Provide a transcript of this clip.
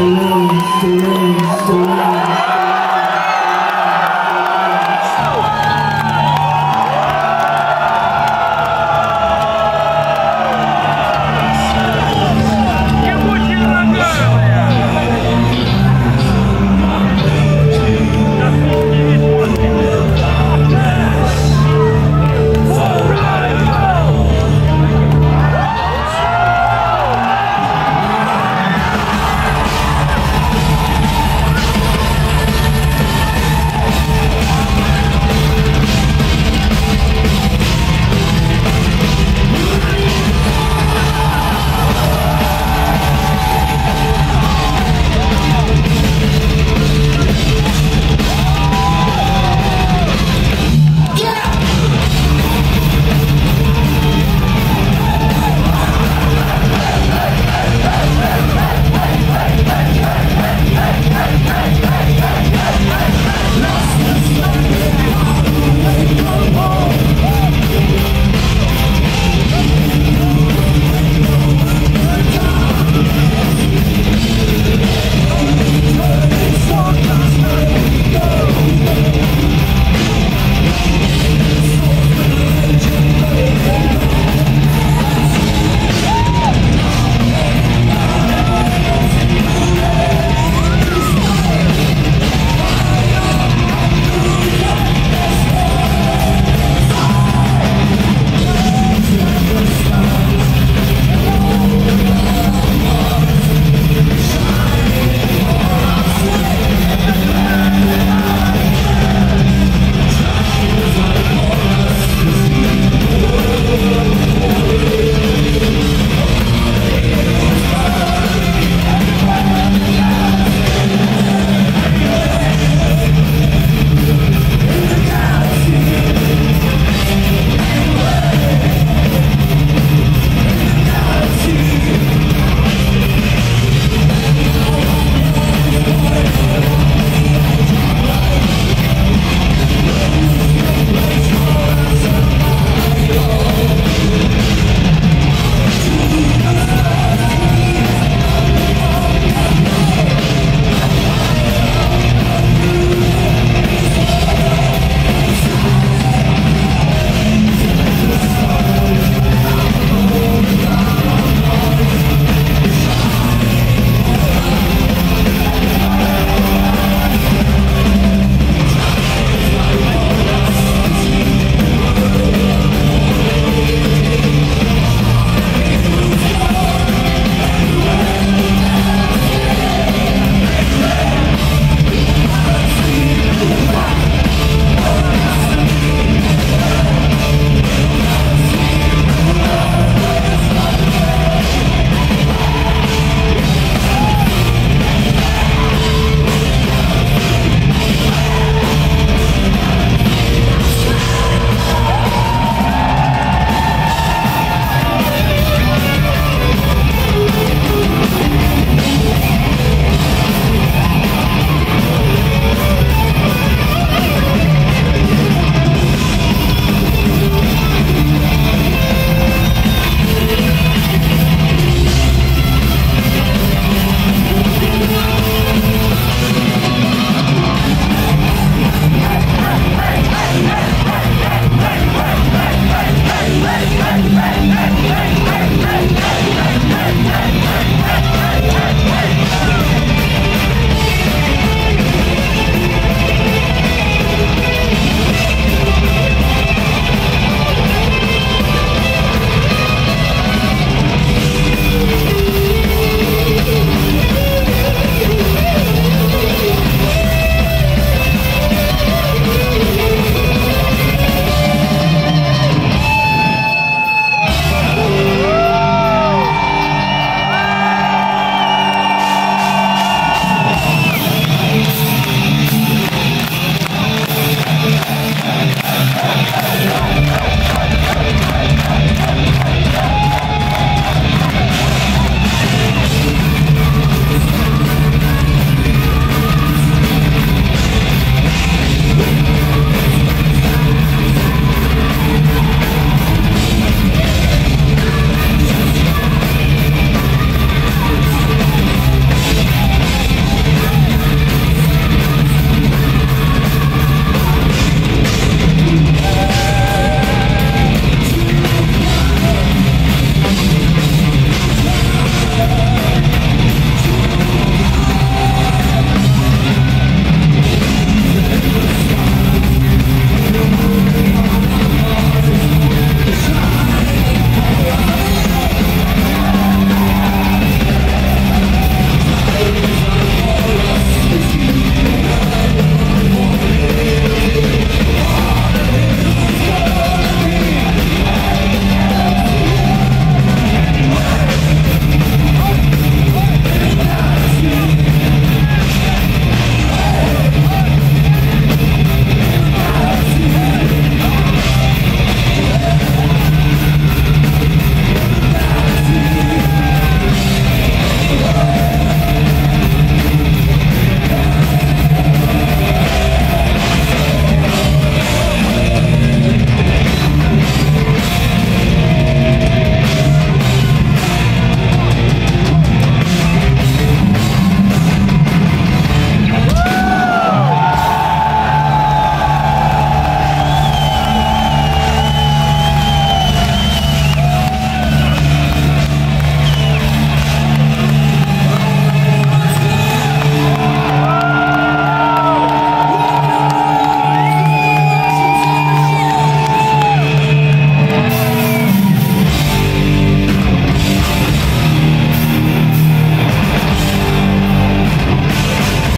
Shalom.